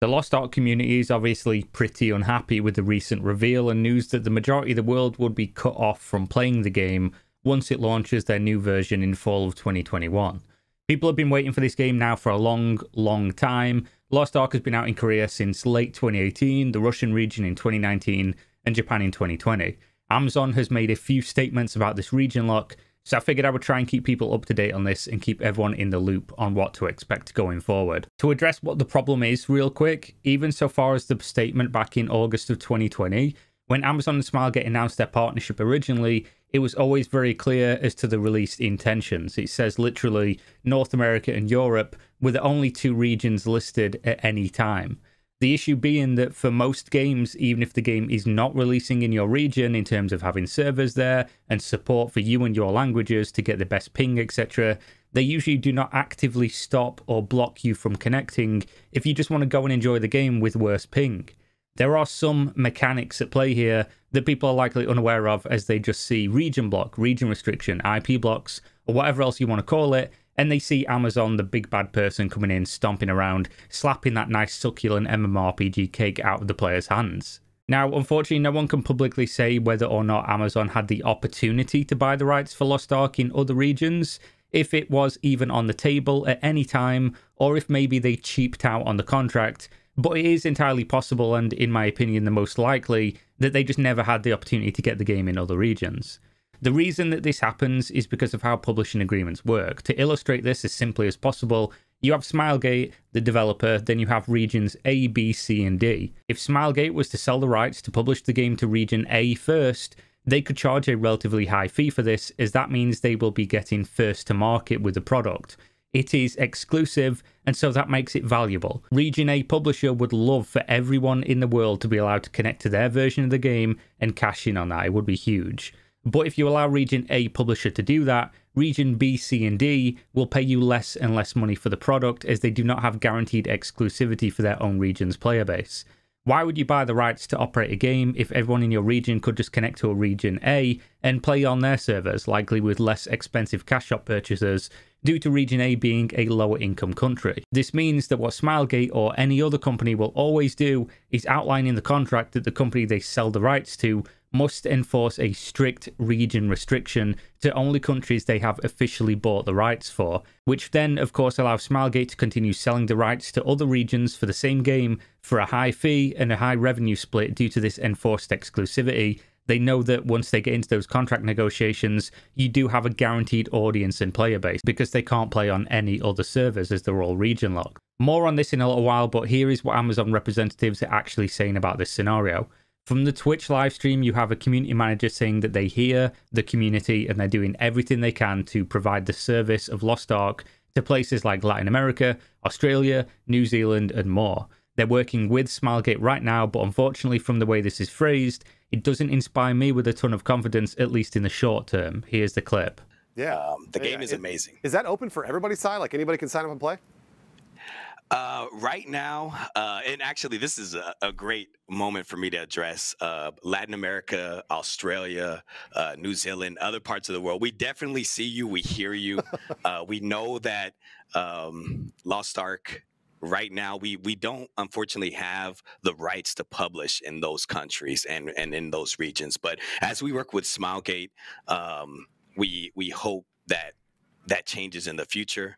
The Lost Ark community is obviously pretty unhappy with the recent reveal and news that the majority of the world would be cut off from playing the game once it launches their new version in fall of 2021. People have been waiting for this game now for a long, long time. Lost Ark has been out in Korea since late 2018, the Russian region in 2019, and Japan in 2020. Amazon has made a few statements about this region lock, so I figured I would try and keep people up to date on this and keep everyone in the loop on what to expect going forward. To address what the problem is real quick, even so far as the statement back in August of 2020, when Amazon and Smilegate announced their partnership originally, it was always very clear as to the release intentions. It says literally North America and Europe were the only two regions listed at any time. The issue being that for most games, even if the game is not releasing in your region in terms of having servers there and support for you and your languages to get the best ping, etc., they usually do not actively stop or block you from connecting if you just want to go and enjoy the game with worse ping. There are some mechanics at play here that people are likely unaware of as they just see region block, region restriction, IP blocks, or whatever else you want to call it, and they see Amazon, the big bad person, coming in, stomping around, slapping that nice succulent MMORPG cake out of the player's hands. Now, unfortunately, no one can publicly say whether or not Amazon had the opportunity to buy the rights for Lost Ark in other regions, if it was even on the table at any time, or if maybe they cheaped out on the contract. But it is entirely possible, and in my opinion, the most likely, that they just never had the opportunity to get the game in other regions. The reason that this happens is because of how publishing agreements work. To illustrate this as simply as possible, you have Smilegate, the developer, then you have regions A, B, C, and D. If Smilegate was to sell the rights to publish the game to region A first, they could charge a relatively high fee for this, as that means they will be getting first to market with the product. It is exclusive, and so that makes it valuable. Region A publisher would love for everyone in the world to be allowed to connect to their version of the game and cash in on that. It would be huge. But if you allow Region A publisher to do that, Region B, C, and D will pay you less and less money for the product as they do not have guaranteed exclusivity for their own region's player base. Why would you buy the rights to operate a game if everyone in your region could just connect to a region A and play on their servers, likely with less expensive cash shop purchases, due to region A being a lower income country? This means that what Smilegate or any other company will always do is outline in the contract that the company they sell the rights to must enforce a strict region restriction to only countries they have officially bought the rights for, which then, of course, allows Smilegate to continue selling the rights to other regions for the same game for a high fee and a high revenue split due to this enforced exclusivity. They know that once they get into those contract negotiations, you do have a guaranteed audience and player base because they can't play on any other servers as they're all region locked. More on this in a little while, but here is what Amazon representatives are actually saying about this scenario. From the Twitch live stream, you have a community manager saying that they hear the community and they're doing everything they can to provide the service of Lost Ark to places like Latin America, Australia, New Zealand, and more. They're working with Smilegate right now, but unfortunately, from the way this is phrased, it doesn't inspire me with a ton of confidence, at least in the short term. Here's the clip. Yeah, um, the game is amazing. Is that open for everybody's side? Like anybody can sign up and play? Right now, uh, and actually, this is a, a, great moment for me to address uh, Latin America, Australia, uh, New Zealand, other parts of the world. We definitely see you. We hear you. Uh, we know that um, Lost Ark. Right now, we we don't unfortunately have the rights to publish in those countries and and in those regions. But as we work with Smilegate, um, we we hope that that changes in the future.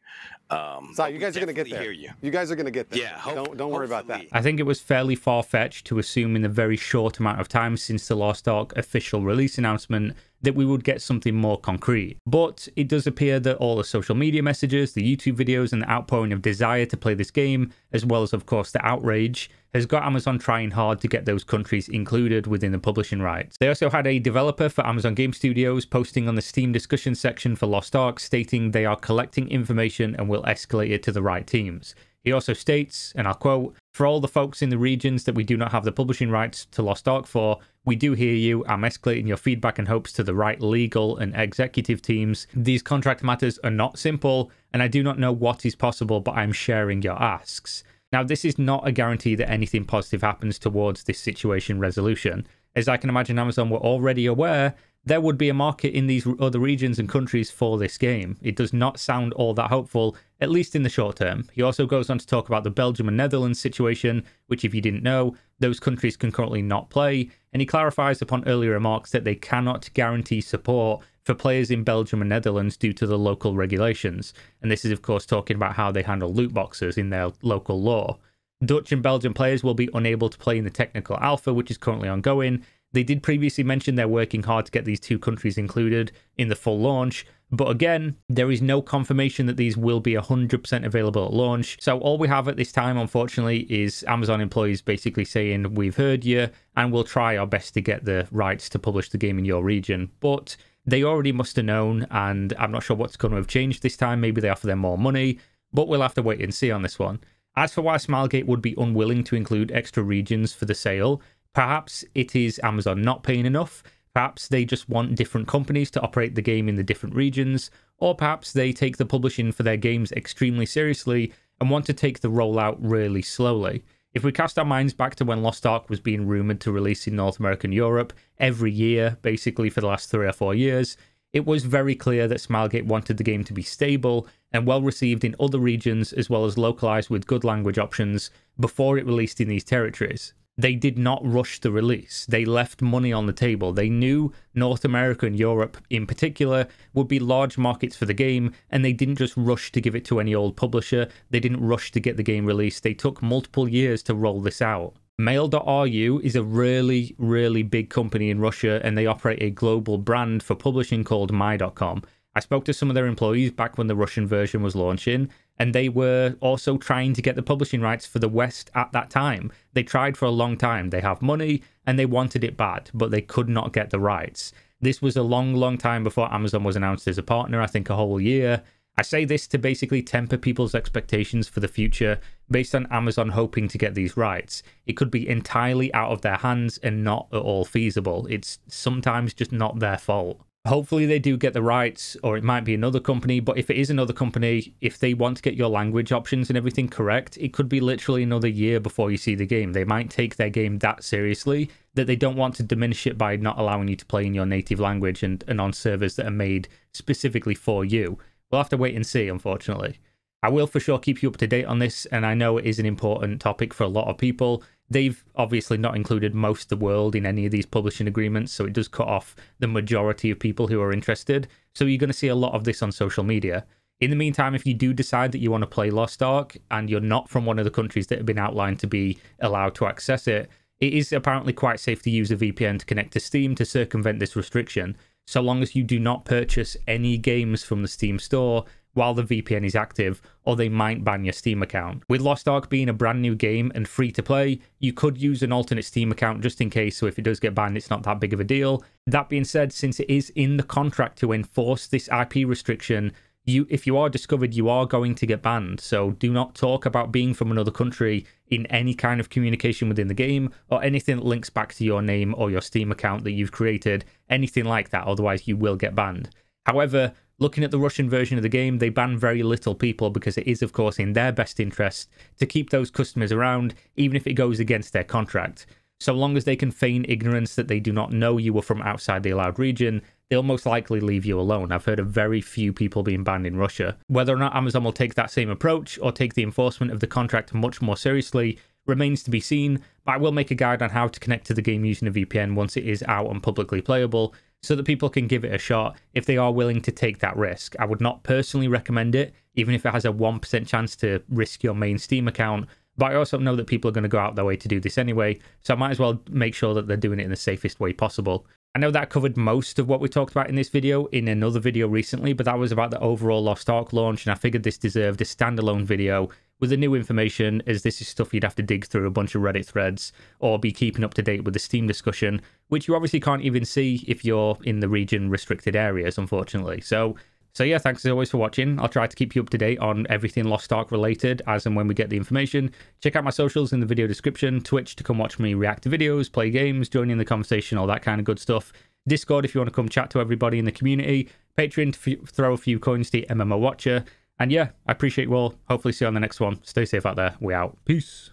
Um, so you guys are going to get there. You. you. guys are going to get there. Yeah, don't don't worry about that. I think it was fairly far fetched to assume in the very short amount of time since the Lost Ark official release announcement that we would get something more concrete. But it does appear that all the social media messages, the YouTube videos, and the outpouring of desire to play this game, as well as, of course, the outrage, has got Amazon trying hard to get those countries included within the publishing rights. They also had a developer for Amazon Game Studios posting on the Steam discussion section for Lost Ark stating they are collecting information and will escalate it to the right teams. He also states, and I'll quote, For all the folks in the regions that we do not have the publishing rights to Lost Ark for, we do hear you. I'm escalating your feedback and hopes to the right legal and executive teams. These contract matters are not simple, and I do not know what is possible, but I'm sharing your asks. Now, this is not a guarantee that anything positive happens towards this situation resolution. As I can imagine, Amazon were already aware there would be a market in these other regions and countries for this game. It does not sound all that hopeful, at least in the short term. He also goes on to talk about the Belgium and Netherlands situation, which, if you didn't know, those countries can currently not play, and he clarifies upon earlier remarks that they cannot guarantee support for players in Belgium and Netherlands due to the local regulations. And this is, of course, talking about how they handle loot boxes in their local law. Dutch and Belgian players will be unable to play in the technical alpha, which is currently ongoing. They did previously mention they're working hard to get these two countries included in the full launch, but again, there is no confirmation that these will be 100% available at launch. So all we have at this time, unfortunately, is Amazon employees basically saying, We've heard you, and we'll try our best to get the rights to publish the game in your region. But they already must have known, and I'm not sure what's going to have changed this time. Maybe they offer them more money, but we'll have to wait and see on this one. As for why Smilegate would be unwilling to include extra regions for the sale, perhaps it is Amazon not paying enough. Perhaps they just want different companies to operate the game in the different regions, or perhaps they take the publishing for their games extremely seriously and want to take the rollout really slowly. If we cast our minds back to when Lost Ark was being rumoured to release in North America and Europe every year, basically for the last three or four years, it was very clear that Smilegate wanted the game to be stable and well received in other regions as well as localized with good language options before it released in these territories they did not rush the release. They left money on the table. They knew North America and Europe in particular would be large markets for the game, and they didn't just rush to give it to any old publisher. They didn't rush to get the game released. They took multiple years to roll this out. Mail.ru is a really, really big company in Russia, and they operate a global brand for publishing called My.com. I spoke to some of their employees back when the Russian version was launching, and they were also trying to get the publishing rights for the West at that time. They tried for a long time. They have money and they wanted it bad, but they could not get the rights. This was a long, long time before Amazon was announced as a partner, I think a whole year. I say this to basically temper people's expectations for the future based on Amazon hoping to get these rights. It could be entirely out of their hands and not at all feasible. It's sometimes just not their fault. Hopefully, they do get the rights, or it might be another company. But if it is another company, if they want to get your language options and everything correct, it could be literally another year before you see the game. They might take their game that seriously that they don't want to diminish it by not allowing you to play in your native language and, and on servers that are made specifically for you. We'll have to wait and see, unfortunately. I will for sure keep you up to date on this, and I know it is an important topic for a lot of people. They've obviously not included most of the world in any of these publishing agreements, so it does cut off the majority of people who are interested. So you're going to see a lot of this on social media. In the meantime, if you do decide that you want to play Lost Ark and you're not from one of the countries that have been outlined to be allowed to access it, it is apparently quite safe to use a VPN to connect to Steam to circumvent this restriction, so long as you do not purchase any games from the Steam store while the VPN is active, or they might ban your Steam account. With Lost Ark being a brand new game and free to play, you could use an alternate Steam account just in case, so if it does get banned, it's not that big of a deal. That being said, since it is in the contract to enforce this IP restriction, you if you are discovered you are going to get banned so do not talk about being from another country in any kind of communication within the game or anything that links back to your name or your steam account that you've created anything like that otherwise you will get banned however Looking at the Russian version of the game, they ban very little people because it is, of course, in their best interest to keep those customers around, even if it goes against their contract. So long as they can feign ignorance that they do not know you were from outside the allowed region, they'll most likely leave you alone. I've heard of very few people being banned in Russia. Whether or not Amazon will take that same approach or take the enforcement of the contract much more seriously remains to be seen, but I will make a guide on how to connect to the game using a VPN once it is out and publicly playable, so that people can give it a shot if they are willing to take that risk. I would not personally recommend it, even if it has a 1% chance to risk your main Steam account. But I also know that people are going to go out their way to do this anyway, so I might as well make sure that they're doing it in the safest way possible. I know that covered most of what we talked about in this video in another video recently, but that was about the overall Lost Ark launch, and I figured this deserved a standalone video with the new information, as this is stuff you'd have to dig through a bunch of Reddit threads or be keeping up to date with the Steam discussion, which you obviously can't even see if you're in the region restricted areas, unfortunately. So, so yeah, thanks as always for watching. I'll try to keep you up to date on everything Lost Ark related as and when we get the information. Check out my socials in the video description, Twitch to come watch me react to videos, play games, join in the conversation, all that kind of good stuff. Discord if you want to come chat to everybody in the community. Patreon to throw a few coins to the MMO Watcher. And yeah, I appreciate you all. Hopefully, see you on the next one. Stay safe out there. We out. Peace.